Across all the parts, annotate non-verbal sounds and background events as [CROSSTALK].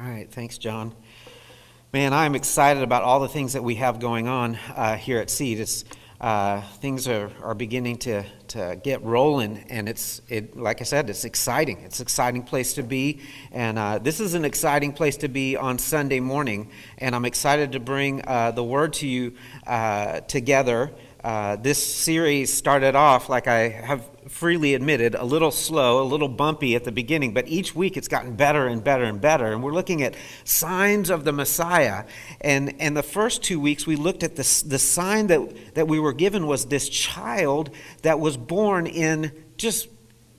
All right, thanks, John. Man, I'm excited about all the things that we have going on uh, here at Seed. It's, uh, things are, are beginning to, to get rolling, and it's, it, like I said, it's exciting. It's an exciting place to be, and uh, this is an exciting place to be on Sunday morning, and I'm excited to bring uh, the word to you uh, together. Uh, this series started off, like I have freely admitted, a little slow, a little bumpy at the beginning, but each week it's gotten better and better and better. And we're looking at signs of the Messiah. And, and the first two weeks we looked at this, the sign that, that we were given was this child that was born in just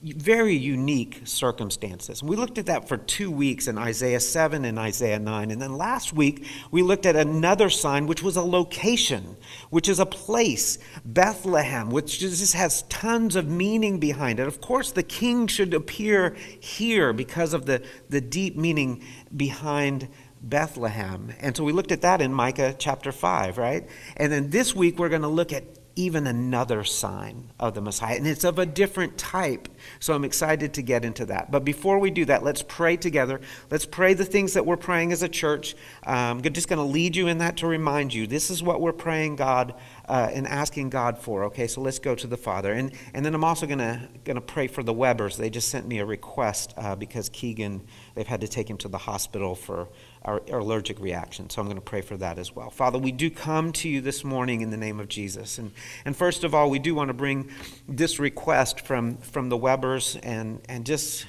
very unique circumstances. We looked at that for two weeks in Isaiah 7 and Isaiah 9. And then last week, we looked at another sign, which was a location, which is a place, Bethlehem, which just has tons of meaning behind it. Of course, the king should appear here because of the, the deep meaning behind Bethlehem. And so we looked at that in Micah chapter 5, right? And then this week, we're going to look at even another sign of the Messiah, and it's of a different type. So I'm excited to get into that. But before we do that, let's pray together. Let's pray the things that we're praying as a church. Um, I'm just going to lead you in that to remind you this is what we're praying God uh, and asking God for. Okay, so let's go to the Father. And, and then I'm also going to going to pray for the Webbers. They just sent me a request uh, because Keegan, they've had to take him to the hospital for our, allergic reaction. So I'm going to pray for that as well. Father, we do come to you this morning in the name of Jesus. And, and first of all, we do want to bring this request from, from the Webbers and, and just,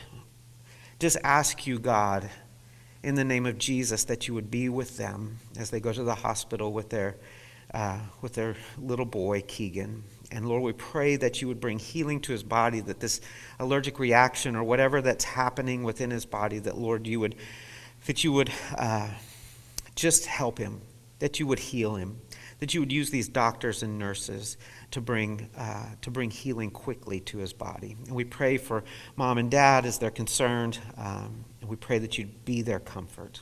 just ask you, God, in the name of Jesus, that you would be with them as they go to the hospital with their, uh, with their little boy, Keegan. And Lord, we pray that you would bring healing to his body, that this allergic reaction or whatever that's happening within his body, that Lord, you would that you would uh, just help him, that you would heal him, that you would use these doctors and nurses to bring, uh, to bring healing quickly to his body. And we pray for mom and dad as they're concerned, um, and we pray that you'd be their comfort.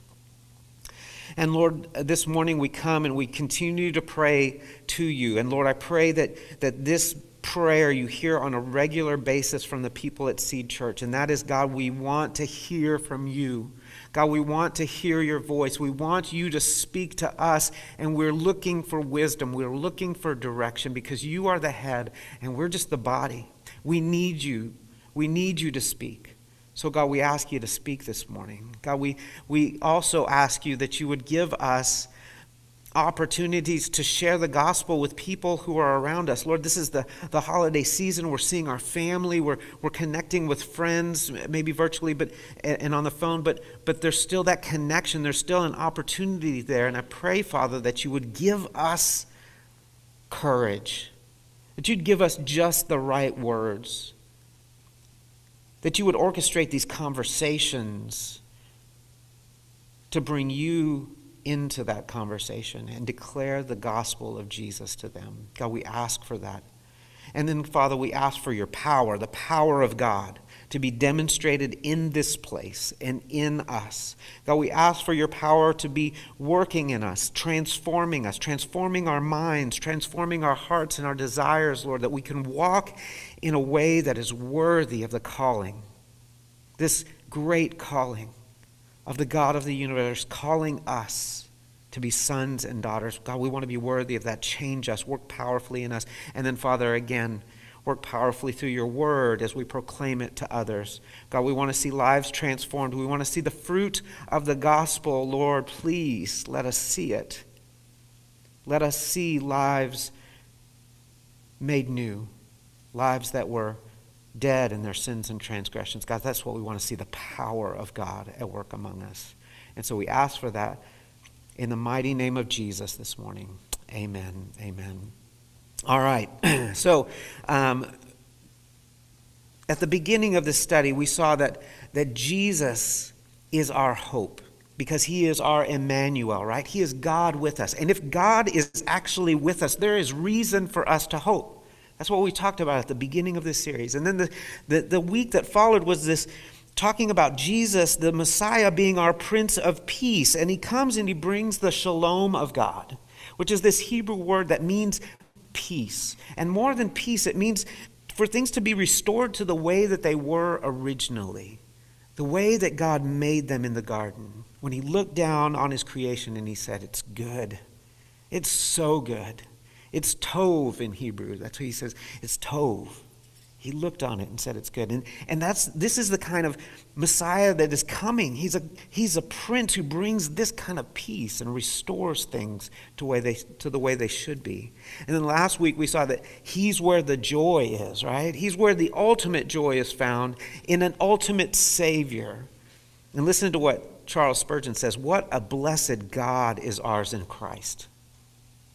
And Lord, this morning we come and we continue to pray to you. And Lord, I pray that, that this prayer you hear on a regular basis from the people at Seed Church, and that is, God, we want to hear from you. God, we want to hear your voice. We want you to speak to us, and we're looking for wisdom. We're looking for direction because you are the head, and we're just the body. We need you. We need you to speak. So, God, we ask you to speak this morning. God, we, we also ask you that you would give us opportunities to share the gospel with people who are around us. Lord, this is the, the holiday season. We're seeing our family. We're, we're connecting with friends, maybe virtually but, and on the phone, but, but there's still that connection. There's still an opportunity there. And I pray, Father, that you would give us courage, that you'd give us just the right words, that you would orchestrate these conversations to bring you into that conversation and declare the gospel of Jesus to them. God, we ask for that. And then, Father, we ask for your power, the power of God, to be demonstrated in this place and in us. God, we ask for your power to be working in us, transforming us, transforming our minds, transforming our hearts and our desires, Lord, that we can walk in a way that is worthy of the calling, this great calling of the God of the universe calling us to be sons and daughters. God, we want to be worthy of that. Change us, work powerfully in us. And then, Father, again, work powerfully through your word as we proclaim it to others. God, we want to see lives transformed. We want to see the fruit of the gospel. Lord, please let us see it. Let us see lives made new, lives that were dead in their sins and transgressions. God, that's what we want to see the power of God at work among us. And so we ask for that in the mighty name of Jesus this morning. Amen. Amen. All right. [CLEARS THROAT] so, um, at the beginning of this study, we saw that, that Jesus is our hope because he is our Emmanuel, right? He is God with us. And if God is actually with us, there is reason for us to hope. That's what we talked about at the beginning of this series. And then the, the, the week that followed was this talking about Jesus, the Messiah, being our Prince of Peace. And he comes and he brings the shalom of God, which is this Hebrew word that means peace. And more than peace, it means for things to be restored to the way that they were originally, the way that God made them in the garden. when he looked down on his creation and he said, It's good. It's so good. It's tov in Hebrew. That's what he says. It's tov. He looked on it and said it's good. And, and that's, this is the kind of Messiah that is coming. He's a, he's a prince who brings this kind of peace and restores things to, way they, to the way they should be. And then last week we saw that he's where the joy is, right? He's where the ultimate joy is found in an ultimate Savior. And listen to what Charles Spurgeon says What a blessed God is ours in Christ.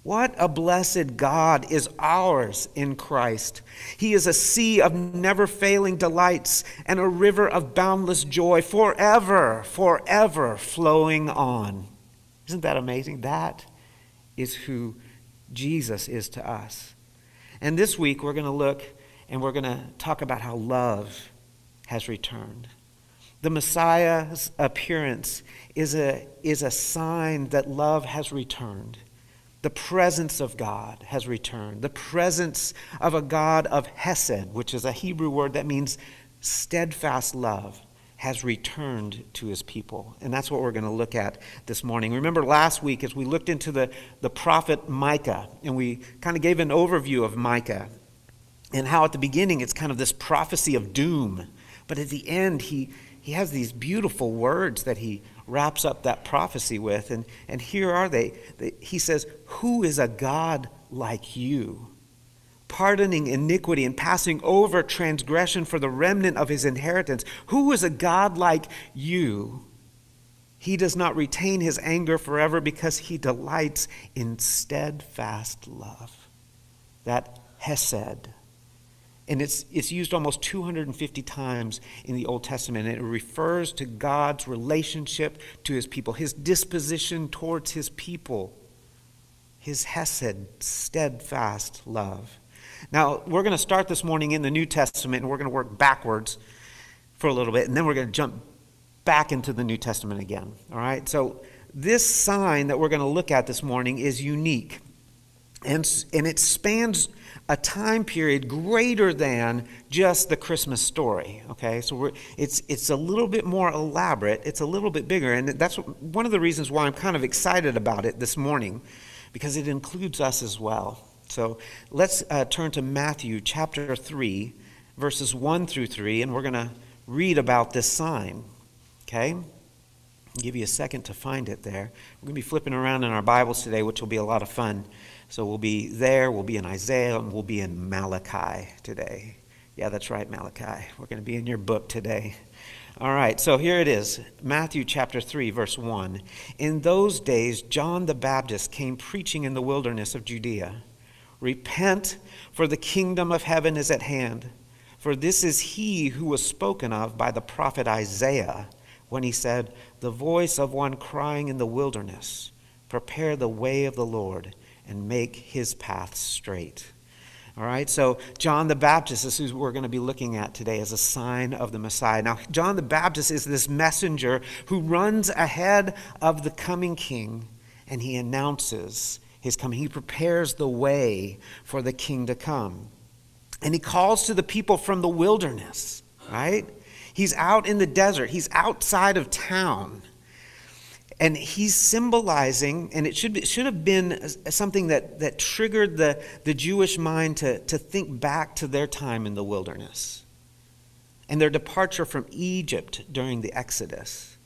What a blessed God is ours in Christ. He is a sea of never failing delights and a river of boundless joy, forever, forever flowing on. Isn't that amazing? That is who Jesus is to us. And this week we're going to look and we're going to talk about how love has returned. The Messiah's appearance is a, is a sign that love has returned. The presence of God has returned. The presence of a God of Hesed, which is a Hebrew word that means steadfast love, has returned to his people. And that's what we're going to look at this morning. Remember last week as we looked into the, the prophet Micah, and we kind of gave an overview of Micah and how at the beginning it's kind of this prophecy of doom. But at the end, he, he has these beautiful words that he wraps up that prophecy with. And, and here are they. He says, Who is a God like you? Pardoning iniquity and passing over transgression for the remnant of his inheritance. Who is a God like you? He does not retain his anger forever because he delights in steadfast love. That Hesed and it's, it's used almost 250 times in the Old Testament. And it refers to God's relationship to his people, his disposition towards his people, his Hesed, steadfast love. Now, we're going to start this morning in the New Testament, and we're going to work backwards for a little bit, and then we're going to jump back into the New Testament again. All right? So, this sign that we're going to look at this morning is unique, and, and it spans a time period greater than just the Christmas story. Okay, so it's it's a little bit more elaborate. It's a little bit bigger, and that's one of the reasons why I'm kind of excited about it this morning, because it includes us as well. So let's uh, turn to Matthew chapter three, verses one through three, and we're going to read about this sign. Okay. I'll give you a second to find it there. We're going to be flipping around in our Bibles today, which will be a lot of fun. So we'll be there, we'll be in Isaiah, and we'll be in Malachi today. Yeah, that's right, Malachi. We're going to be in your book today. All right, so here it is Matthew chapter 3, verse 1. In those days, John the Baptist came preaching in the wilderness of Judea Repent, for the kingdom of heaven is at hand. For this is he who was spoken of by the prophet Isaiah when he said, The voice of one crying in the wilderness, Prepare the way of the Lord and make his path straight. All right, so John the Baptist is who we're going to be looking at today as a sign of the Messiah. Now, John the Baptist is this messenger who runs ahead of the coming king and he announces his coming. He prepares the way for the king to come. And he calls to the people from the wilderness, right? He's out in the desert, he's outside of town. And he's symbolizing, and it should, be, should have been something that, that triggered the, the Jewish mind to, to think back to their time in the wilderness and their departure from Egypt during the Exodus.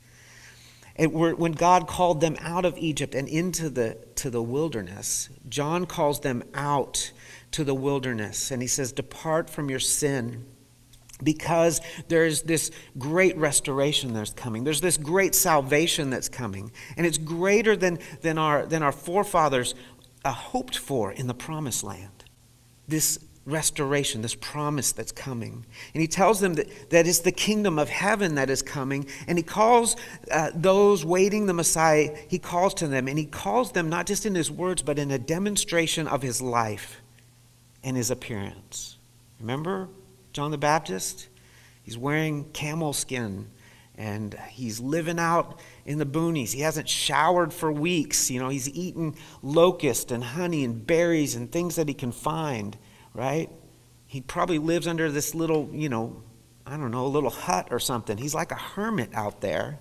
And when God called them out of Egypt and into the, to the wilderness, John calls them out to the wilderness. And he says, Depart from your sin because there's this great restoration that's coming. There's this great salvation that's coming. And it's greater than, than, our, than our forefathers uh, hoped for in the promised land. This restoration, this promise that's coming. And he tells them that, that it's the kingdom of heaven that is coming. And he calls uh, those waiting the Messiah, he calls to them. And he calls them not just in his words, but in a demonstration of his life and his appearance. Remember? John the Baptist, he's wearing camel skin and he's living out in the boonies. He hasn't showered for weeks. You know, he's eating locust and honey and berries and things that he can find, right? He probably lives under this little, you know, I don't know, a little hut or something. He's like a hermit out there.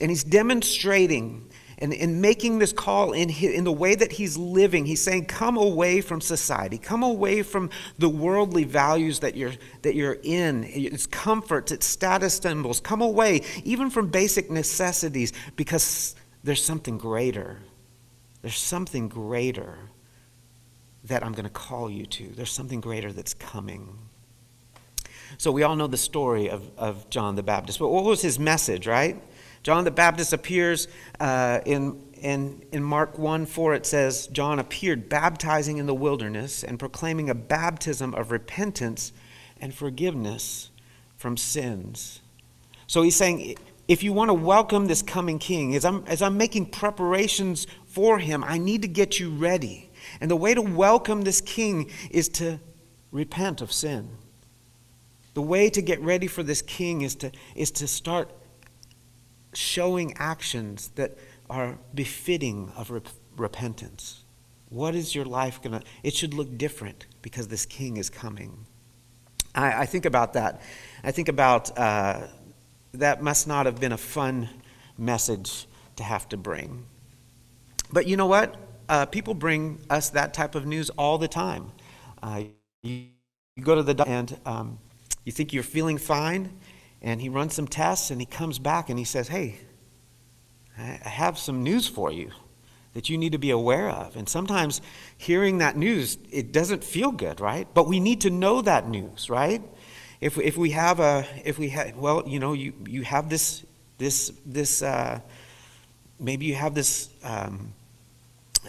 And he's demonstrating and in making this call in, his, in the way that he's living, he's saying, come away from society. Come away from the worldly values that you're, that you're in. It's comforts, it's status symbols. Come away, even from basic necessities, because there's something greater. There's something greater that I'm going to call you to. There's something greater that's coming. So we all know the story of, of John the Baptist. But what was his message, right? John the Baptist appears uh, in, in, in Mark 1 4, it says, John appeared baptizing in the wilderness and proclaiming a baptism of repentance and forgiveness from sins. So he's saying, if you want to welcome this coming king, as I'm, as I'm making preparations for him, I need to get you ready. And the way to welcome this king is to repent of sin. The way to get ready for this king is to, is to start showing actions that are befitting of rep- repentance. What is your life going to? It should look different because this king is coming. I, I think about that. I think about uh, that must not have been a fun message to have to bring. But you know what? Uh, people bring us that type of news all the time. Uh, you, you, go to the doctor and um, you think you're feeling fine, and he runs some tests and he comes back and he says, Hey, I have some news for you that you need to be aware of. And sometimes hearing that news, it doesn't feel good, right? But we need to know that news, right? If, if we have a, if we have, well, you know, you, you have this, this, this, uh, maybe you have this, um,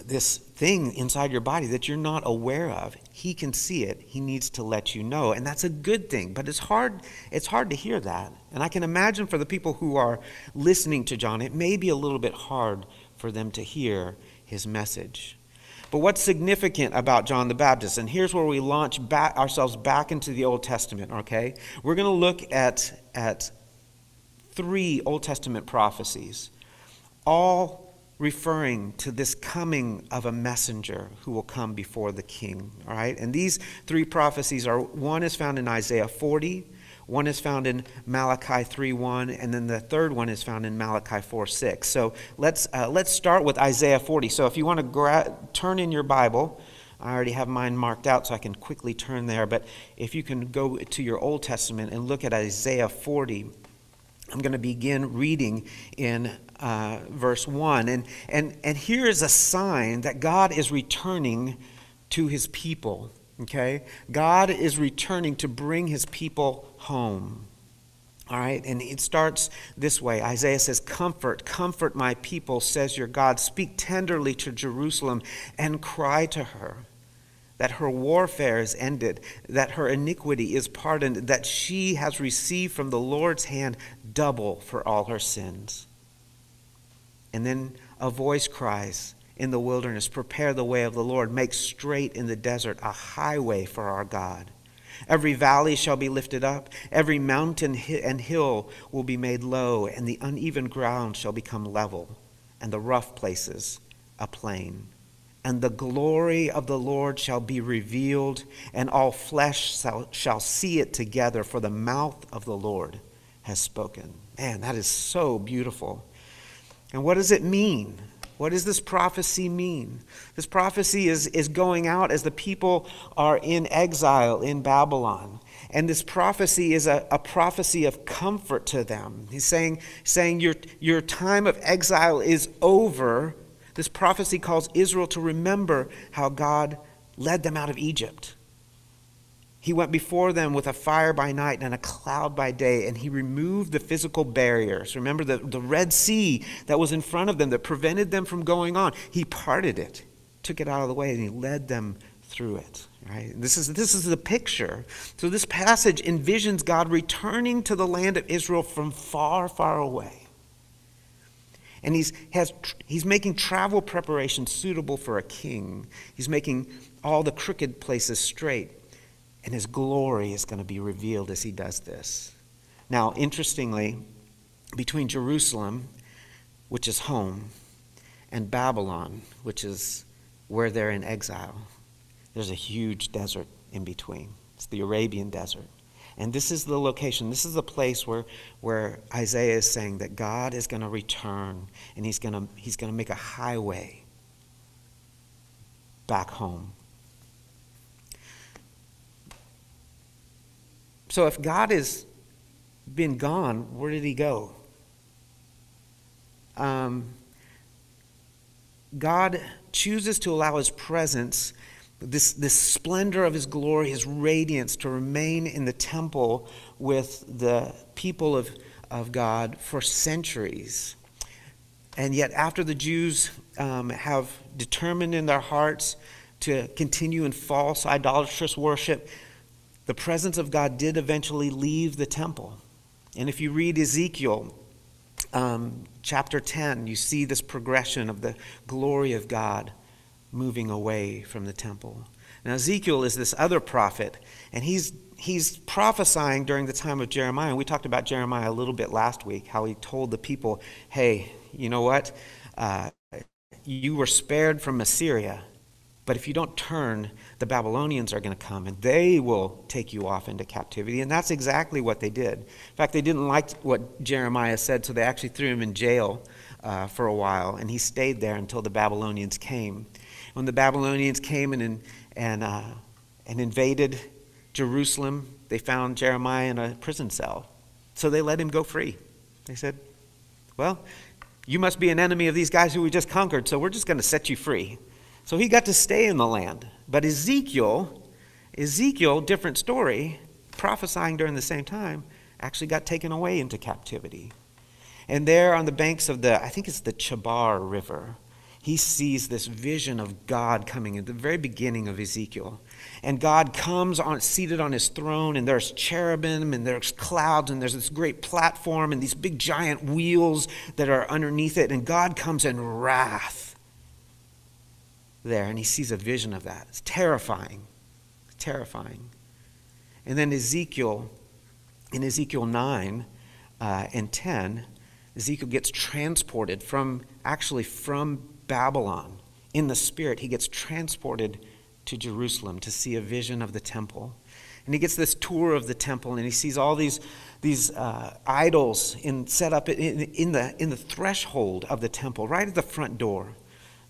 this thing inside your body that you're not aware of he can see it. He needs to let you know. And that's a good thing but it's hard it's hard to hear that. And i can imagine for the people who are listening to john it may be a little bit hard for them to hear his message. But what's significant about john the baptist and here's where we launch back ourselves back into the old testament okay? We're going to look at at three old testament prophecies all referring to this coming of a messenger who will come before the king. All right? And these three prophecies are one is found in Isaiah 40, one is found in Malachi 3:1, and then the third one is found in Malachi 4:6. So let's uh, let's start with Isaiah 40. So if you want to gra- turn in your Bible, I already have mine marked out so I can quickly turn there. But if you can go to your Old Testament and look at Isaiah 40, I'm going to begin reading in uh, verse 1. And, and, and here is a sign that God is returning to his people. Okay? God is returning to bring his people home. All right, and it starts this way Isaiah says, Comfort, comfort my people, says your God. Speak tenderly to Jerusalem and cry to her that her warfare is ended, that her iniquity is pardoned, that she has received from the Lord's hand double for all her sins. And then a voice cries in the wilderness Prepare the way of the Lord, make straight in the desert a highway for our God. Every valley shall be lifted up, every mountain and hill will be made low, and the uneven ground shall become level, and the rough places a plain. And the glory of the Lord shall be revealed, and all flesh shall, see it together, for the mouth of the Lord has spoken. Man, that is so beautiful. And what does it mean? What does this prophecy mean? This prophecy is, is going out as the people are in exile in Babylon. And this prophecy is a, a prophecy of comfort to them. He's saying, saying your, your time of exile is over. This prophecy calls Israel to remember how God led them out of Egypt. He went before them with a fire by night and a cloud by day, and he removed the physical barriers. Remember the, the Red Sea that was in front of them that prevented them from going on? He parted it, took it out of the way, and he led them through it. Right? This is this is the picture. So this passage envisions God returning to the land of Israel from far, far away. And he's, has, he's making travel preparations suitable for a king. He's making all the crooked places straight. And his glory is going to be revealed as he does this. Now, interestingly, between Jerusalem, which is home, and Babylon, which is where they're in exile, there's a huge desert in between. It's the Arabian desert. And this is the location, this is the place where, where Isaiah is saying that God is going to return and he's going to, he's going to make a highway back home. So if God has been gone, where did he go? Um, God chooses to allow his presence this, this splendor of his glory, his radiance, to remain in the temple with the people of, of God for centuries. And yet, after the Jews um, have determined in their hearts to continue in false, idolatrous worship, the presence of God did eventually leave the temple. And if you read Ezekiel um, chapter 10, you see this progression of the glory of God moving away from the temple. Now, Ezekiel is this other prophet, and he's, he's prophesying during the time of Jeremiah. And we talked about Jeremiah a little bit last week, how he told the people, hey, you know what? Uh, you were spared from Assyria, but if you don't turn, the Babylonians are going to come and they will take you off into captivity. And that's exactly what they did. In fact, they didn't like what Jeremiah said, so they actually threw him in jail uh, for a while, and he stayed there until the Babylonians came when the Babylonians came and, and, uh, and invaded Jerusalem, they found Jeremiah in a prison cell. So they let him go free. They said, Well, you must be an enemy of these guys who we just conquered, so we're just going to set you free. So he got to stay in the land. But Ezekiel, Ezekiel, different story, prophesying during the same time, actually got taken away into captivity. And there on the banks of the, I think it's the Chebar River, he sees this vision of God coming at the very beginning of Ezekiel. And God comes on, seated on his throne, and there's cherubim, and there's clouds, and there's this great platform, and these big giant wheels that are underneath it. And God comes in wrath there, and he sees a vision of that. It's terrifying. terrifying. And then Ezekiel, in Ezekiel 9 uh, and 10, Ezekiel gets transported from, actually, from Babylon. In the spirit, he gets transported to Jerusalem to see a vision of the temple. And he gets this tour of the temple and he sees all these, these uh, idols in, set up in, in, the, in the threshold of the temple, right at the front door.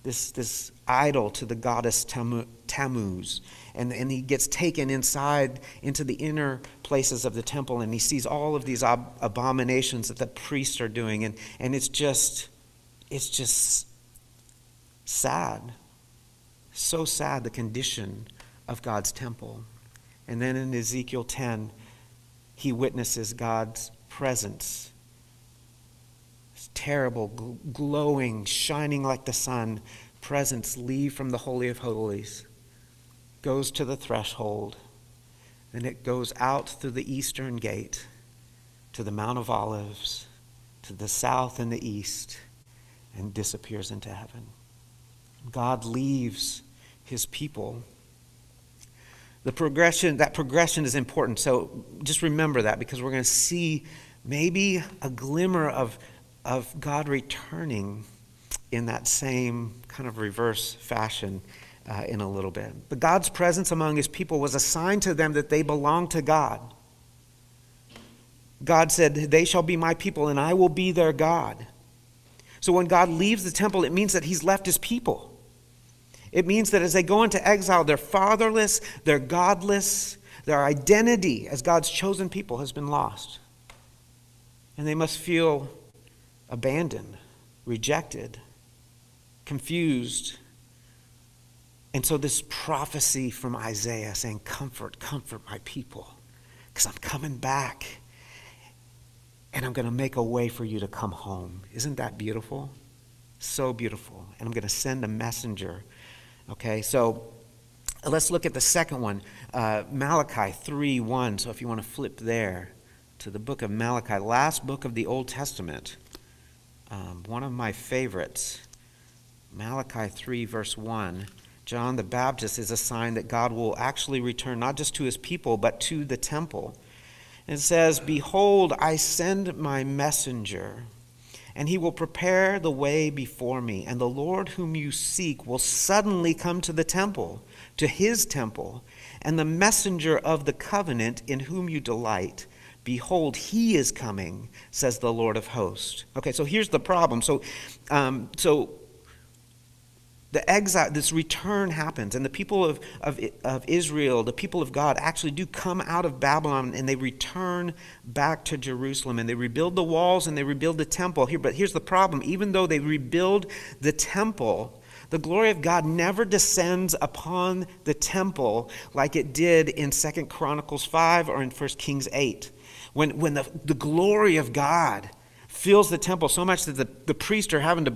This, this idol to the goddess Tammuz. And, and he gets taken inside into the inner places of the temple and he sees all of these ab- abominations that the priests are doing. And, and it's just, it's just sad. So sad, the condition of God's temple. And then in Ezekiel 10, he witnesses God's presence. Terrible, glowing, shining like the sun presence leave from the Holy of Holies, goes to the threshold, and it goes out through the eastern gate to the Mount of Olives, to the south and the east, and disappears into heaven. God leaves his people. The progression, that progression is important. So just remember that because we're going to see maybe a glimmer of, of God returning in that same kind of reverse fashion uh, in a little bit. But God's presence among his people was a sign to them that they belonged to God. God said, They shall be my people, and I will be their God. So when God leaves the temple, it means that he's left his people. It means that as they go into exile, they're fatherless, they're godless, their identity as God's chosen people has been lost. And they must feel abandoned, rejected, confused. And so, this prophecy from Isaiah saying, Comfort, comfort my people, because I'm coming back and I'm going to make a way for you to come home. Isn't that beautiful? So beautiful. And I'm going to send a messenger Okay, so let's look at the second one, uh, Malachi 3 1. So if you want to flip there to the book of Malachi, last book of the Old Testament, um, one of my favorites, Malachi 3, verse 1. John the Baptist is a sign that God will actually return not just to his people, but to the temple. And It says, Behold, I send my messenger and he will prepare the way before me. And the Lord whom you seek will suddenly come to the temple, to his temple, and the messenger of the covenant in whom you delight. Behold, he is coming, says the Lord of hosts. Okay, so here's the problem. So, um, so the exile, this return happens, and the people of, of, of Israel, the people of God, actually do come out of Babylon and they return back to Jerusalem and they rebuild the walls and they rebuild the temple. Here, but here's the problem even though they rebuild the temple, the glory of God never descends upon the temple like it did in Second Chronicles 5 or in 1 Kings 8. When, when the, the glory of God fills the temple so much that the, the priests are having to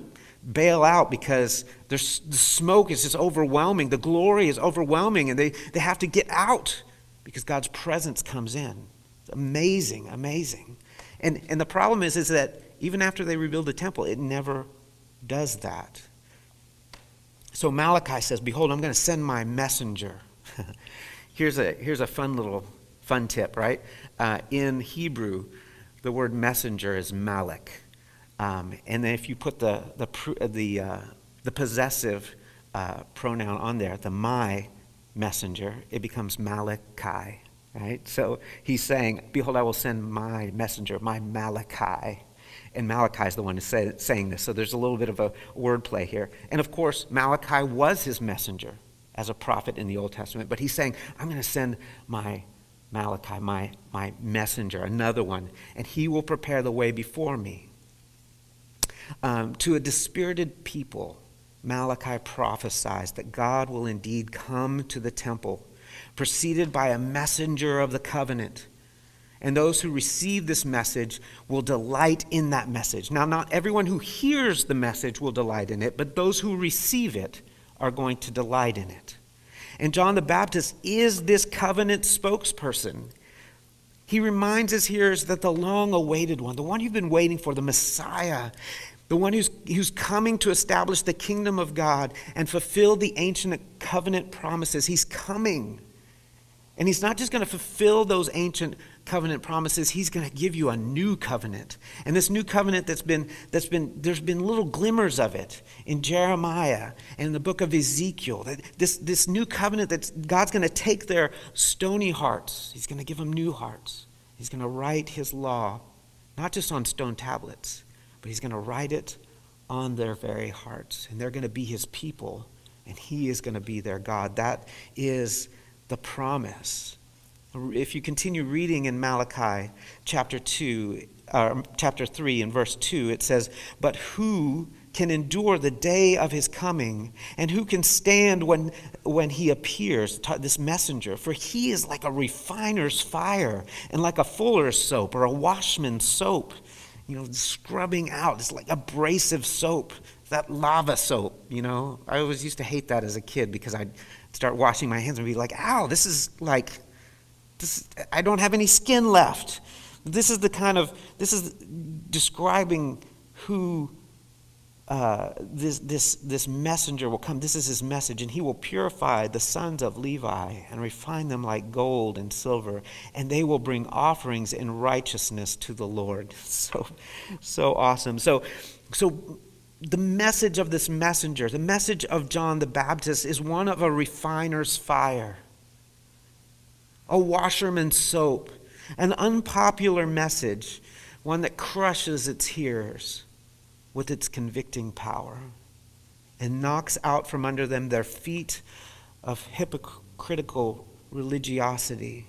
bail out because there's, the smoke is just overwhelming. The glory is overwhelming, and they, they have to get out because God's presence comes in. It's amazing, amazing. And, and the problem is, is that even after they rebuild the temple, it never does that. So Malachi says, Behold, I'm going to send my messenger. [LAUGHS] here's, a, here's a fun little fun tip, right? Uh, in Hebrew, the word messenger is malak. Um, and then if you put the, the, uh, the, uh, the possessive uh, pronoun on there, the my messenger, it becomes Malachi, right? So he's saying, Behold, I will send my messenger, my Malachi. And Malachi is the one who's say, saying this. So there's a little bit of a wordplay here. And of course, Malachi was his messenger as a prophet in the Old Testament. But he's saying, I'm going to send my Malachi, my, my messenger, another one, and he will prepare the way before me. Um, to a dispirited people, Malachi prophesies that God will indeed come to the temple, preceded by a messenger of the covenant. And those who receive this message will delight in that message. Now, not everyone who hears the message will delight in it, but those who receive it are going to delight in it. And John the Baptist is this covenant spokesperson. He reminds his hearers that the long awaited one, the one you've been waiting for, the Messiah, the one who's, who's coming to establish the kingdom of God and fulfill the ancient covenant promises. He's coming. And he's not just going to fulfill those ancient covenant promises, he's going to give you a new covenant. And this new covenant that's been, that's been, there's been little glimmers of it in Jeremiah and in the book of Ezekiel. This, this new covenant that God's going to take their stony hearts, he's going to give them new hearts. He's going to write his law, not just on stone tablets, but he's going to write it on their very hearts. And they're going to be his people, and he is going to be their God. That is the promise. If you continue reading in Malachi chapter 2, uh, chapter 3 and verse 2, it says, But who can endure the day of his coming, and who can stand when, when he appears, this messenger? For he is like a refiner's fire, and like a fuller's soap or a washman's soap you know, scrubbing out. It's like abrasive soap, that lava soap, you know. I always used to hate that as a kid because I'd start washing my hands and be like, ow, this is like, this, I don't have any skin left. This is the kind of, this is describing who uh, this, this, this messenger will come. This is his message, and he will purify the sons of Levi and refine them like gold and silver, and they will bring offerings in righteousness to the Lord. [LAUGHS] So, so awesome. So, so the message of this messenger, the message of John the Baptist, is one of a refiner's fire, a washerman's soap, an unpopular message, one that crushes its hearers with its convicting power and knocks out from under them their feet of hypocritical religiosity,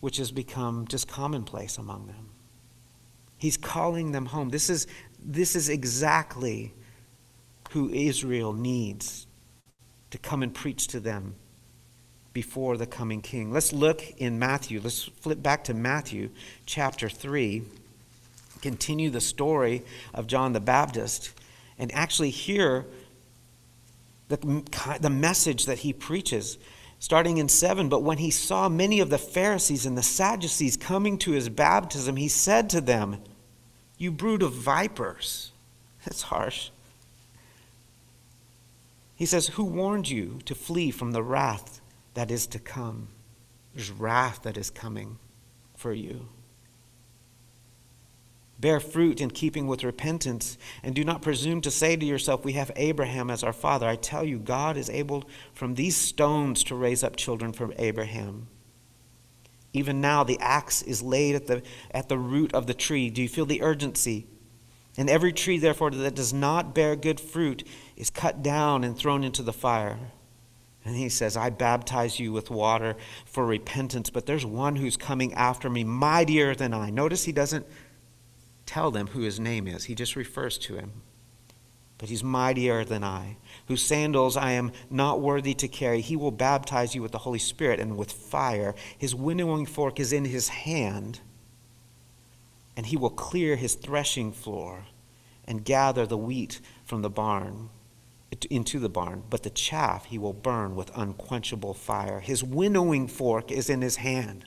which has become just commonplace among them. He's calling them home. This is, this is exactly who Israel needs to come and preach to them before the coming king. Let's look in Matthew. Let's flip back to Matthew chapter 3 continue the story of John the Baptist and actually hear the, the message that he preaches. Starting in 7, but when he saw many of the Pharisees and the Sadducees coming to his baptism, he said to them, You brood of vipers. [LAUGHS] That's harsh. He says, Who warned you to flee from the wrath that is to come? There's wrath that is coming for you Bear fruit in keeping with repentance, and do not presume to say to yourself, We have Abraham as our father. I tell you, God is able from these stones to raise up children from Abraham. Even now, the axe is laid at the, at the root of the tree. Do you feel the urgency? And every tree, therefore, that does not bear good fruit is cut down and thrown into the fire. And he says, I baptize you with water for repentance, but there's one who's coming after me, mightier than I. Notice he doesn't tell them who his name is, he just refers to him. But he's mightier than I, whose sandals I am not worthy to carry. He will baptize you with the Holy Spirit and with fire. His winnowing fork is in his hand, and he will clear his threshing floor and gather the wheat from the barn into the barn, but the chaff he will burn with unquenchable fire. His winnowing fork is in his hand.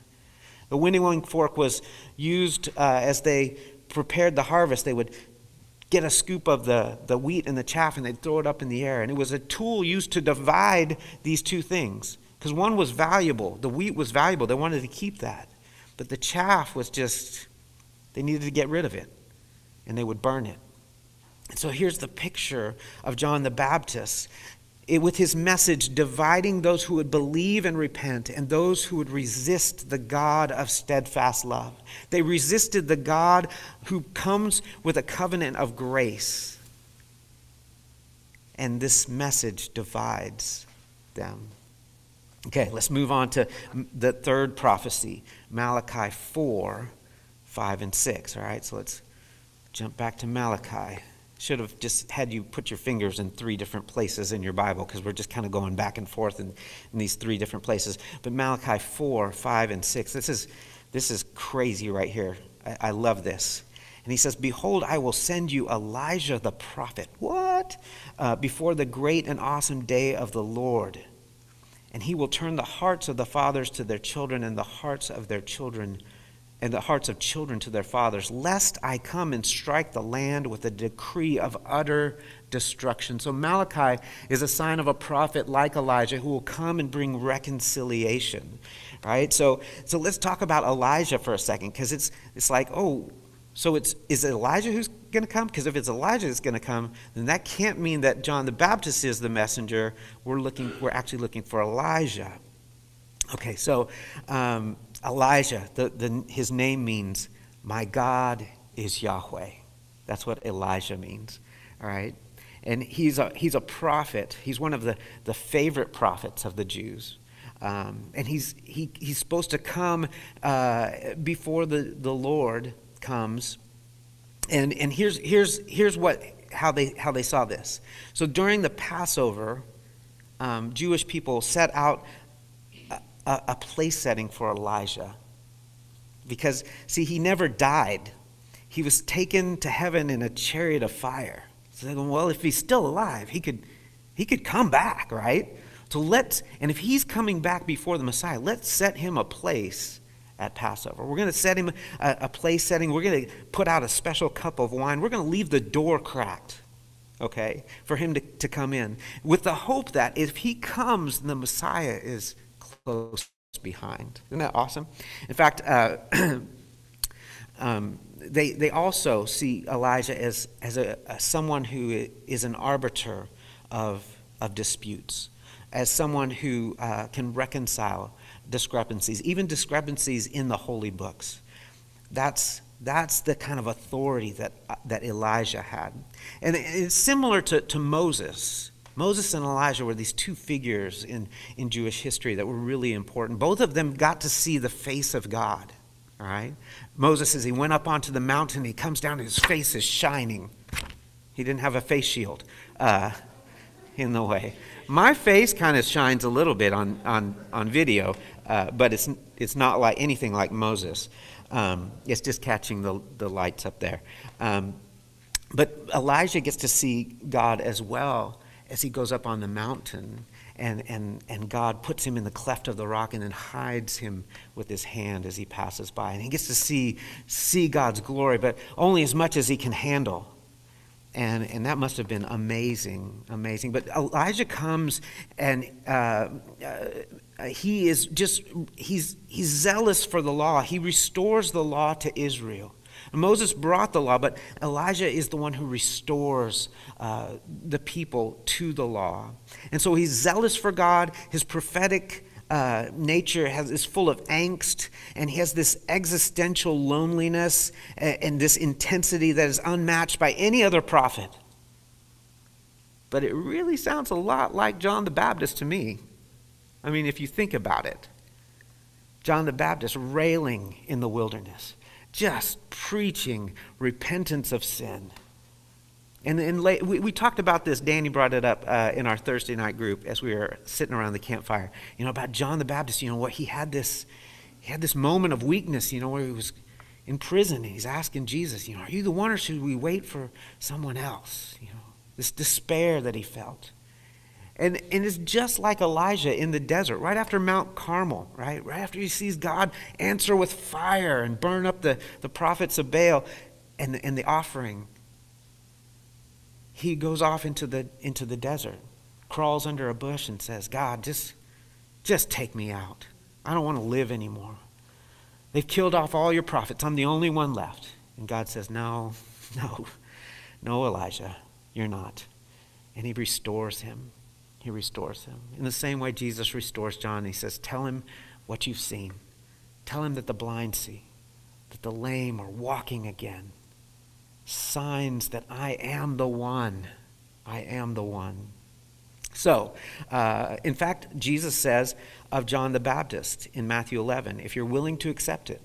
The winnowing fork was used uh, as they prepared the harvest. They would get a scoop of the, the wheat and the chaff and they'd throw it up in the air. And it was a tool used to divide these two things. Because one was valuable, the wheat was valuable. They wanted to keep that. But the chaff was just, they needed to get rid of it. And they would burn it. And so here's the picture of John the Baptist it, with his message dividing those who would believe and repent and those who would resist the God of steadfast love. They resisted the God who comes with a covenant of grace. And this message divides them. Okay, let's move on to the third prophecy, Malachi 4, 5, and 6. All right, so let's jump back to Malachi should have just had you put your fingers in three different places in your Bible because we're just kind of going back and forth in, in these three different places. But Malachi 4, 5, and 6, this is, this is crazy right here. I, I love this. And he says, Behold, I will send you Elijah the prophet. What? Uh, before the great and awesome day of the Lord. And he will turn the hearts of the fathers to their children and the hearts of their children and the hearts of children to their fathers, lest I come and strike the land with a decree of utter destruction. So Malachi is a sign of a prophet like Elijah who will come and bring reconciliation. Right? So so let's talk about Elijah for a second, because it's it's like, oh, so it's is Elijah who's going to come? Because if it's Elijah that's going to come, then that can't mean that John the Baptist is the messenger. We're looking, we're actually looking for Elijah. Okay, so um, Elijah, the, the, his name means, My God is Yahweh. That's what Elijah means. All right? And he's a, he's a prophet. He's one of the, the favorite prophets of the Jews. Um, and he's, he, he's supposed to come uh, before the, the Lord comes. And, and here's, here's, here's what, how, they, how they saw this. So during the Passover, um, Jewish people set out a, a place setting for Elijah. Because, see, he never died. He was taken to heaven in a chariot of fire. So going, well, if he's still alive, he could, he could come back, right? So let's, and if he's coming back before the Messiah, let's set him a place at Passover. We're going to set him a, a place setting. We're going to put out a special cup of wine. We're going to leave the door cracked, okay, for him to, to come in with the hope that if he comes, the Messiah is close behind. Isn't that awesome? In fact, uh, [CLEARS THROAT] um, they, they also see Elijah as, as a, someone who is an arbiter of, of disputes, as someone who uh, can reconcile discrepancies, even discrepancies in the holy books. That's, that's the kind of authority that, uh, that Elijah had. And it's similar to, to Moses. Moses and Elijah were these two figures in, in Jewish history that were really important. Both of them got to see the face of God. All right? Moses, as he went up onto the mountain, he comes down, his face is shining. He didn't have a face shield uh, in the way. My face kind of shines a little bit on, on, on video, uh, but it's, it's not like anything like Moses. Um, it's just catching the, the lights up there. Um, but Elijah gets to see God as well as he goes up on the mountain and, and, and God puts him in the cleft of the rock and then hides him with his hand as he passes by. And he gets to see, see God's glory, but only as much as he can handle. And, and that must have been amazing, amazing. But Elijah comes and uh, uh, he is just, he's, he's zealous for the law. He restores the law to Israel. Moses brought the law, but Elijah is the one who restores uh, the people to the law. And so he's zealous for God. His prophetic uh, nature has, is full of angst, and he has this existential loneliness and, and this intensity that is unmatched by any other prophet. But it really sounds a lot like John the Baptist to me. I mean, if you think about it. John the Baptist railing in the wilderness, just preaching repentance of sin. And, and late, we, we talked about this, Danny brought it up uh, in our Thursday night group as we were sitting around the campfire, you know, about John the Baptist, you know, what he had this, he had this moment of weakness, you know, where he was in prison and he's asking Jesus, you know, are you the one or should we wait for someone else? You know, this despair that he felt. And, and it's just like Elijah in the desert, right after Mount Carmel, right? Right after he sees God answer with fire and burn up the, the prophets of Baal and, and the offering he goes off into the, into the desert, crawls under a bush, and says, God, just, just take me out. I don't want to live anymore. They've killed off all your prophets. I'm the only one left. And God says, No, [LAUGHS] no, no, Elijah, you're not. And he restores him. He restores him. In the same way, Jesus restores John. He says, Tell him what you've seen. Tell him that the blind see, that the lame are walking again, signs that I am the one. I am the one. So, uh, in fact, Jesus says of John the Baptist in Matthew 11, if you're willing to accept it,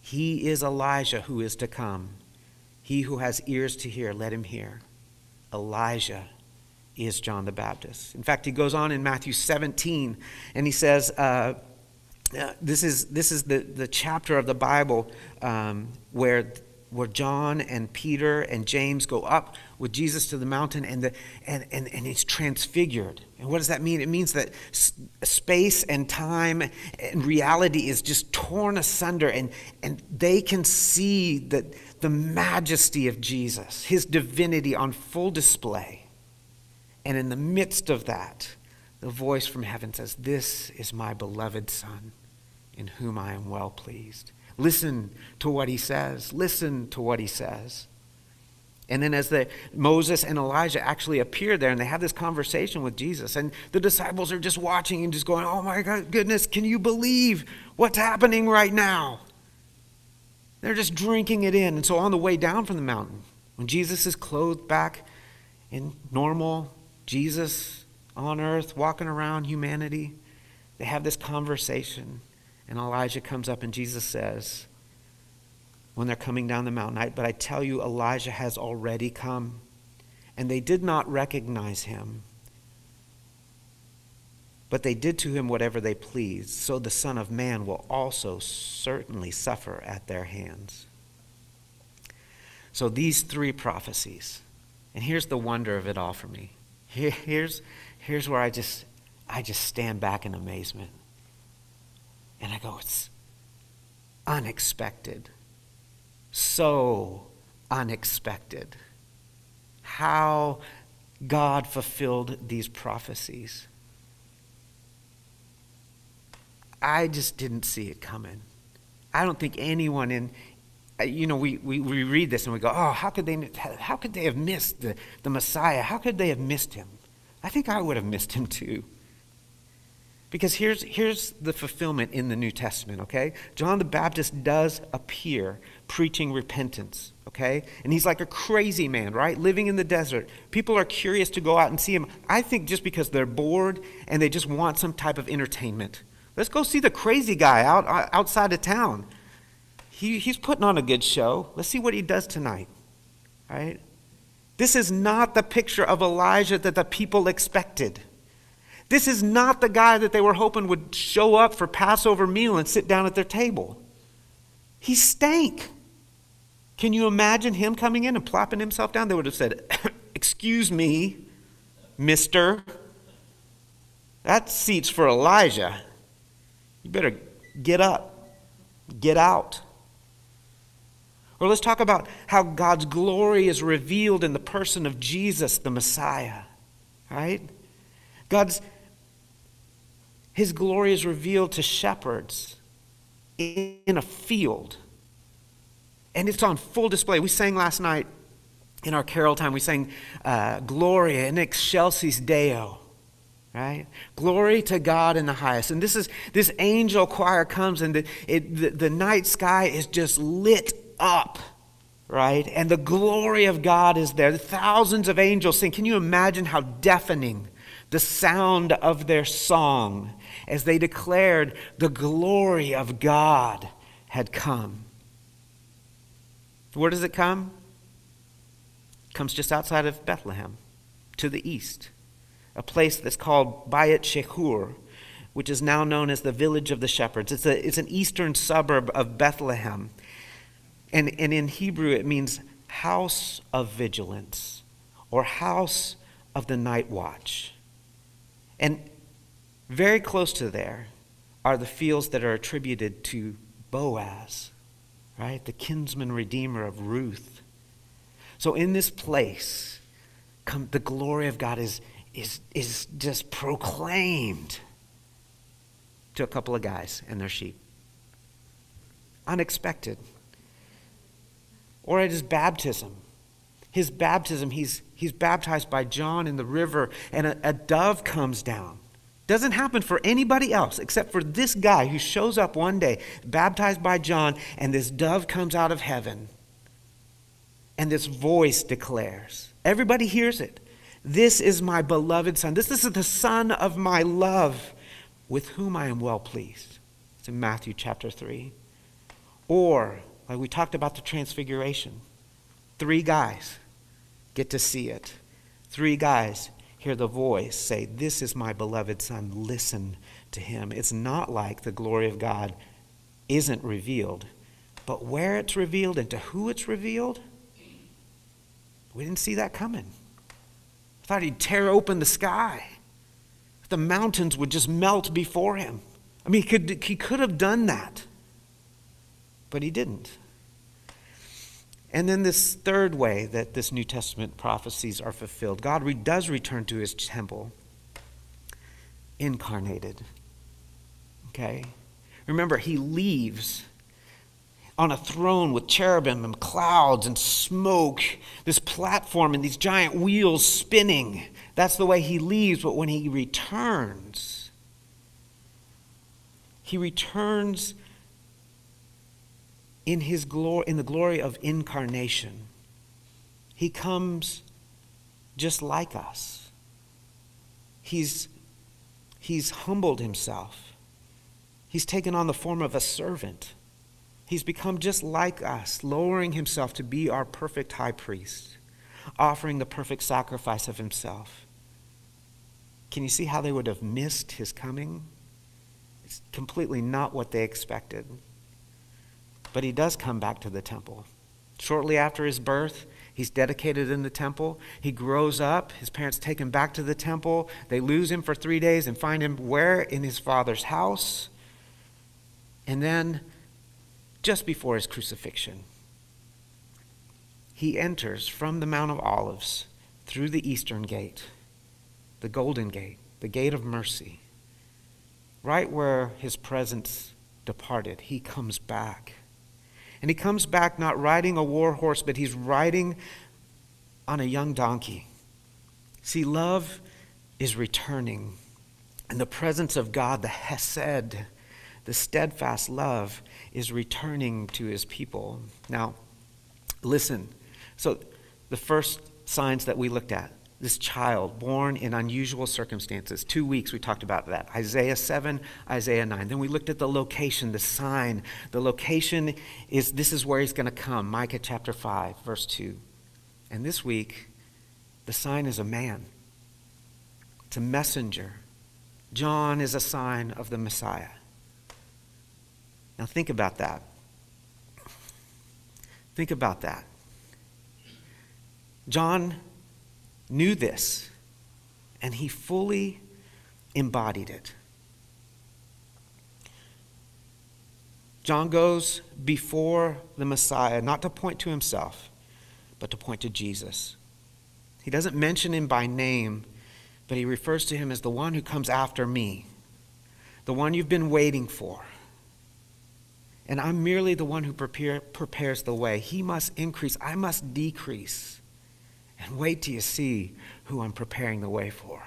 he is Elijah who is to come. He who has ears to hear, let him hear. Elijah is John the Baptist. In fact, he goes on in Matthew 17 and he says, uh, uh, this is, this is the, the chapter of the Bible um, where where John and Peter and James go up with Jesus to the mountain and, the, and, and, and he's transfigured. And what does that mean? It means that space and time and reality is just torn asunder and, and they can see the, the majesty of Jesus, his divinity on full display. And in the midst of that, the voice from heaven says, This is my beloved Son, in whom I am well pleased. Listen to what he says. Listen to what he says. And then, as the Moses and Elijah actually appear there and they have this conversation with Jesus, and the disciples are just watching and just going, Oh my God, goodness, can you believe what's happening right now? They're just drinking it in. And so, on the way down from the mountain, when Jesus is clothed back in normal Jesus on earth, walking around humanity, they have this conversation. And Elijah comes up and Jesus says, when they're coming down the mountain, I, but I tell you, Elijah has already come. And they did not recognize him. But they did to him whatever they pleased. So the Son of Man will also certainly suffer at their hands. So these three prophecies, and here's the wonder of it all for me. Here, here's, here's where I just, I just stand back in amazement. And I go, it's unexpected. So unexpected. How God fulfilled these prophecies. I just didn't see it coming. I don't think anyone in, you know, we, we, we read this and we go, oh, how could they, how could they have missed the, the Messiah? How could they have missed him? I think I would have missed him too. Because here's, here's the fulfillment in the New Testament, okay? John the Baptist does appear preaching repentance, okay? And he's like a crazy man, right? Living in the desert. People are curious to go out and see him. I think just because they're bored and they just want some type of entertainment. Let's go see the crazy guy out outside of town. He, he's putting on a good show. Let's see what he does tonight, right? This is not the picture of Elijah that the people expected. This is not the guy that they were hoping would show up for Passover meal and sit down at their table. He stank. Can you imagine him coming in and plopping himself down? They would have said, [COUGHS] Excuse me, mister. That seat's for Elijah. You better get up, get out. Or let's talk about how God's glory is revealed in the person of Jesus, the Messiah. Right? God's his glory is revealed to shepherds in a field. And it's on full display. We sang last night in our carol time, we sang uh, Gloria in excelsis Deo right glory to god in the highest and this is this angel choir comes and the, it, the, the night sky is just lit up right? And the glory of god is there. Thousands of angels sing. Can you imagine how deafening the sound of their song as they declared the glory of god had come? Where does it come? It comes just outside of bethlehem to the east a place that's called Bayit Shechur, which is now known as the village of the shepherds. It's, a, it's an eastern suburb of Bethlehem. And, and in Hebrew, it means house of vigilance or house of the night watch. And very close to there are the fields that are attributed to Boaz, right? The kinsman redeemer of Ruth. So in this place, come, the glory of God is, is, is just proclaimed to a couple of guys and their sheep. Unexpected. Or at his baptism. His baptism, he's, he's baptized by John in the river, and a, a dove comes down. Doesn't happen for anybody else except for this guy who shows up one day, baptized by John, and this dove comes out of heaven. And this voice declares. Everybody hears it. This is my beloved Son. This, this is the Son of my love, with whom I am well pleased. It's in Matthew chapter 3. Or, like we talked about the transfiguration, three guys get to see it. Three guys hear the voice say, This is my beloved Son. Listen to him. It's not like the glory of God isn't revealed, but where it's revealed and to who it's revealed, we didn't see that coming. I thought he'd tear open the sky. The mountains would just melt before him. I mean, he could, he could have done that, but he didn't. And then this third way that this New Testament prophecies are fulfilled God does return to his temple, incarnated. Okay? Remember, he leaves on a throne with cherubim and clouds and smoke, this platform and these giant wheels spinning. That's the way he leaves, but when he returns, he returns in his glory in the glory of incarnation. He comes just like us. He's he's humbled himself. He's taken on the form of a servant. He's become just like us, lowering himself to be our perfect high priest, offering the perfect sacrifice of himself. Can you see how they would have missed his coming? It's completely not what they expected. But he does come back to the temple. Shortly after his birth, he's dedicated in the temple. He grows up. His parents take him back to the temple. They lose him for three days and find him where? In his father's house. And then just before his crucifixion. He enters from the Mount of Olives through the eastern gate, the golden gate, the gate of mercy. Right where his presence departed, he comes back. And he comes back not riding a war horse, but he's riding on a young donkey. See, love is returning. And the presence of God, the Hesed, the steadfast love, is returning to his people. Now, listen. So, the first signs that we looked at this child born in unusual circumstances. Two weeks we talked about that. Isaiah 7, Isaiah 9. Then we looked at the location, the sign. The location is this is where he's going to come. Micah chapter 5, verse 2. And this week, the sign is a man, it's a messenger. John is a sign of the Messiah. Now, think about that. Think about that. John knew this, and he fully embodied it. John goes before the Messiah, not to point to himself, but to point to Jesus. He doesn't mention him by name, but he refers to him as the one who comes after me, the one you've been waiting for. and I'm merely the one who prepare, prepares the way. He must increase, I must decrease. And wait till you see who I'm preparing the way for.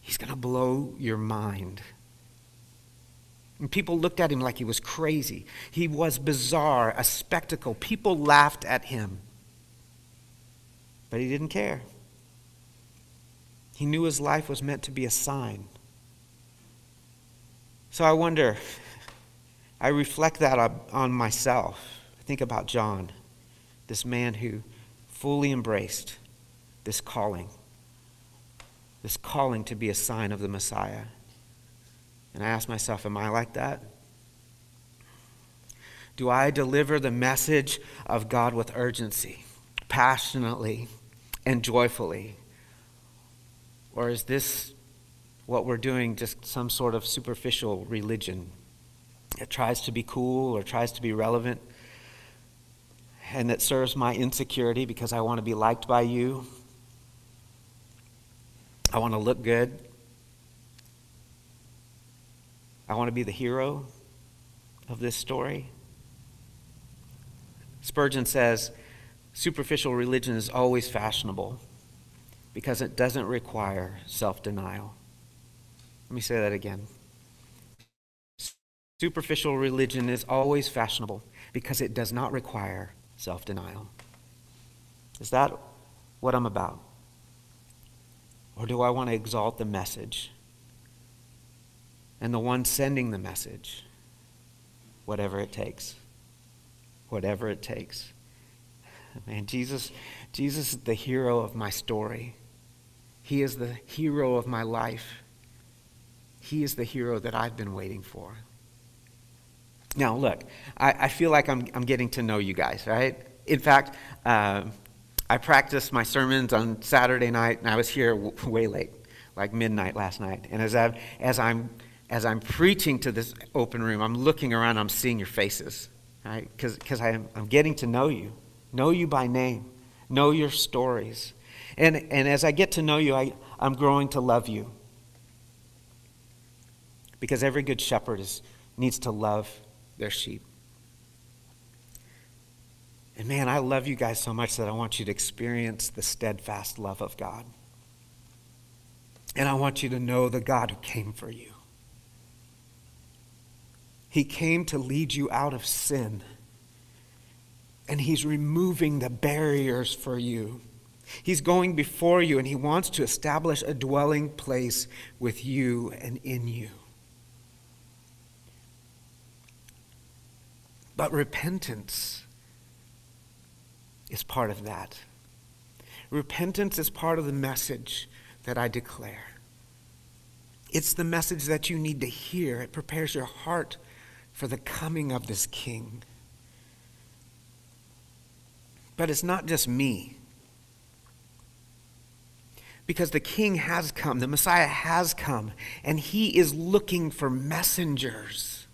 He's going to blow your mind. And people looked at him like he was crazy. He was bizarre, a spectacle. People laughed at him. But he didn't care. He knew his life was meant to be a sign. So I wonder, I reflect that on myself. I think about John, this man who fully embraced this calling, this calling to be a sign of the Messiah. And I ask myself, am I like that? Do I deliver the message of God with urgency, passionately, and joyfully? Or is this what we're doing just some sort of superficial religion? that tries to be cool or tries to be relevant and that serves my insecurity because I want to be liked by you I want to look good. I want to be the hero of this story. Spurgeon says superficial religion is always fashionable because it doesn't require self denial. Let me say that again. Superficial religion is always fashionable because it does not require self denial. Is that what I'm about? Or do I want to exalt the message and the one sending the message? Whatever it takes. Whatever it takes. [LAUGHS] Man, Jesus, Jesus is the hero of my story. He is the hero of my life. He is the hero that I've been waiting for. Now, look, I, I feel like I'm, I'm getting to know you guys, right? In fact, uh, I practiced my sermons on Saturday night, and I was here w- [LAUGHS] way late, like midnight last night. And as, i as, I'm, as I'm preaching to this open room, I'm looking around, I'm seeing your faces, right? Because I'm, I'm getting to know you, know you by name, know your stories. And, and as I get to know you, I, I'm growing to love you. Because every good shepherd is, needs to love their sheep. And man, I love you guys so much that I want you to experience the steadfast love of God. And I want you to know the God who came for you. He came to lead you out of sin. And He's removing the barriers for you. He's going before you and He wants to establish a dwelling place with you and in you. But repentance is part of that. Repentance is part of the message that I declare. It's the message that you need to hear. It prepares your heart for the coming of this king. But it's not just me. Because the king has come, the Messiah has come, and he is looking for messengers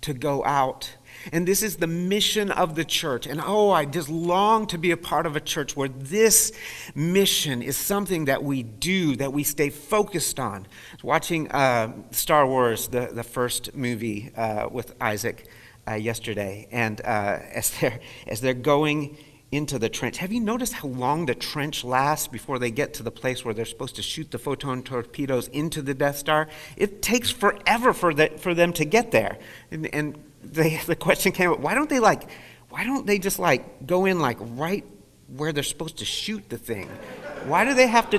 to go out and this is the mission of the church. And oh, I just long to be a part of a church where this mission is something that we do, that we stay focused on. watching uh, Star Wars, the, the first movie uh, with Isaac uh, yesterday. And uh, [LAUGHS] as, they're, as they're going into the trench. Have you noticed how long the trench lasts before they get to the place where they're supposed to shoot the photon torpedoes into the Death Star? It takes forever for, the, for them to get there. And, and they, [LAUGHS] the question came up, why don't they like, why don't they just like go in like right where they're supposed to shoot the thing? Why do they have to,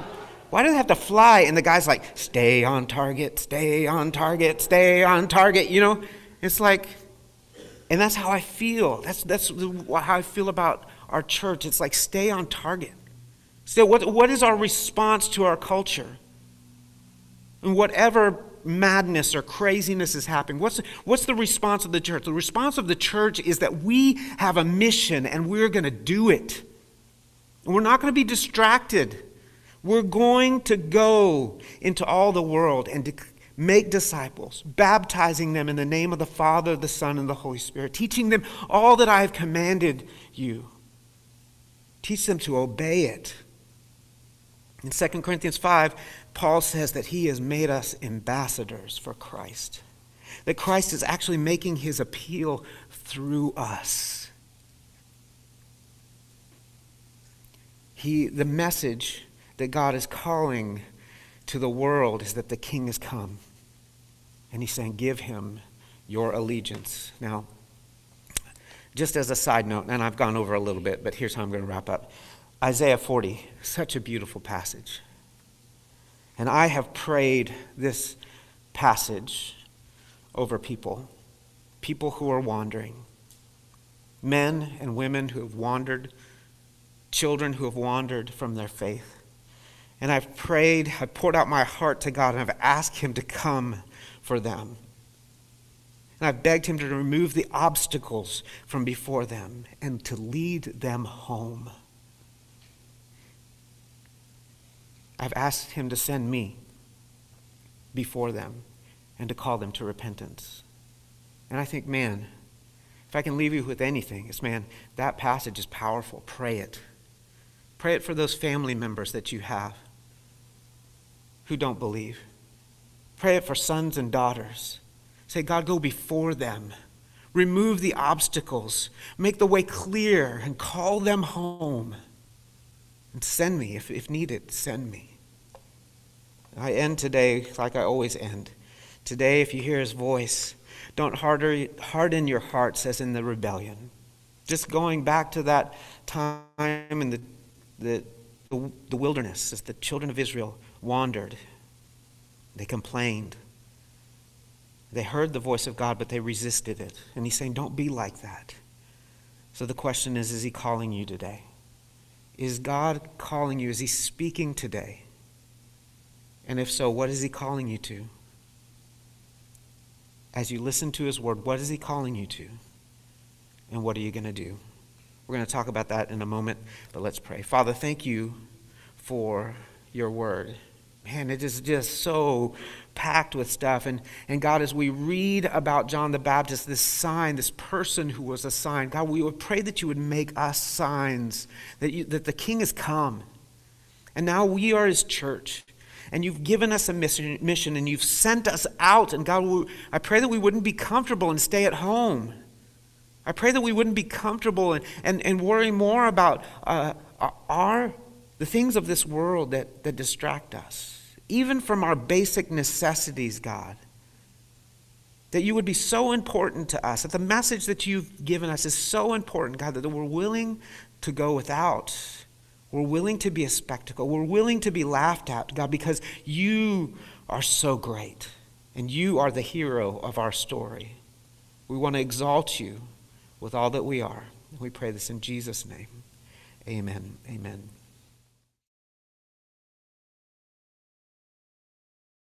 why do they have to fly? And the guy's like, stay on target, stay on target, stay on target. You know, it's like, and that's how I feel. That's, that's how I feel about our church. It's like, stay on target. So, what, what is our response to our culture? And whatever madness or craziness is happening, what's, what's the response of the church? The response of the church is that we have a mission and we're going to do it. We're not going to be distracted. We're going to go into all the world and to make disciples, baptizing them in the name of the Father, the Son, and the Holy Spirit, teaching them all that I have commanded you. Teach them to obey it. In 2 Corinthians 5, Paul says that he has made us ambassadors for Christ. that Christ is actually making his appeal through us. He, the message that God is calling to the world is that the king has come. And he's saying, Give him your allegiance. Now, just as a side note, and I've gone over a little bit, but here's how I'm going to wrap up Isaiah 40, such a beautiful passage. And I have prayed this passage over people, people who are wandering, men and women who have wandered, children who have wandered from their faith. And I've prayed, I've poured out my heart to God, and I've asked Him to come for them. And I've begged Him to remove the obstacles from before them and to lead them home. I've asked Him to send me before them and to call them to repentance. And I think, man, if I can leave you with anything, it's man, that passage is powerful. Pray it. Pray it for those family members that you have who don't believe. Pray it for sons and daughters. Say, God, go before them. Remove the obstacles. Make the way clear and call them home. And send me, if, if needed, send me. I end today like I always end. Today, if you hear his voice, don't harden your hearts as in the rebellion. Just going back to that time in the, the, the wilderness as the children of Israel wandered. They complained. They heard the voice of God, but they resisted it. And he's saying, Don't be like that. So the question is Is he calling you today? Is God calling you? Is he speaking today? And if so, what is he calling you to? As you listen to his word, what is he calling you to? And what are you going to do? We're going to talk about that in a moment, but let's pray. Father, thank you for your word. Man, it is just so packed with stuff. And, and God, as we read about John the Baptist, this sign, this person who was a sign, God, we would pray that you would make us signs, that, you, that the King has come. And now we are his church. And you've given us a mission, mission and you've sent us out. And God, I pray that we wouldn't be comfortable and stay at home. I pray that we wouldn't be comfortable and, and, and worry more about uh, our the things of this world that, that distract us, even from our basic necessities, God. That you would be so important to us, that the message that you've given us is so important, God, that we're willing to go without. We're willing to be a spectacle. We're willing to be laughed at, God, because you are so great and you are the hero of our story. We want to exalt you with all that we are. We pray this in Jesus' name. Amen. Amen.